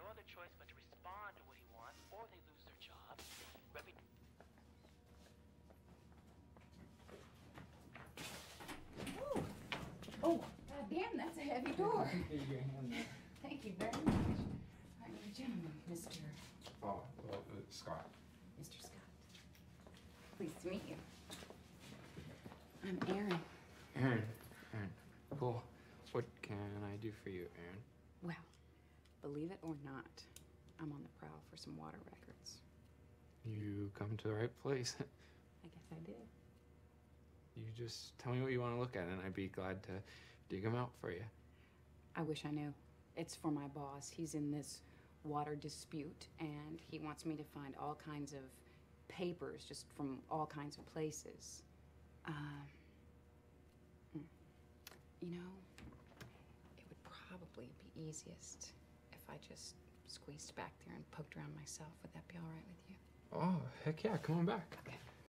no other choice but to respond to what he wants, or they lose their job. Repu- Ooh. Oh, God damn, that's a heavy door. Thank you very much. All right, the gentleman, Mr. Oh, well, uh, Scott. Mr. Scott. Pleased to meet you. I'm Erin. Aaron. Erin. Cool. What can I do for you, Erin? Believe it or not, I'm on the prowl for some water records. You come to the right place. I guess I did. You just tell me what you want to look at, and I'd be glad to dig them out for you. I wish I knew. It's for my boss. He's in this water dispute, and he wants me to find all kinds of papers just from all kinds of places. Um, mm, you know, it would probably be easiest I just squeezed back there and poked around myself. Would that be all right with you? Oh, heck yeah, come on back.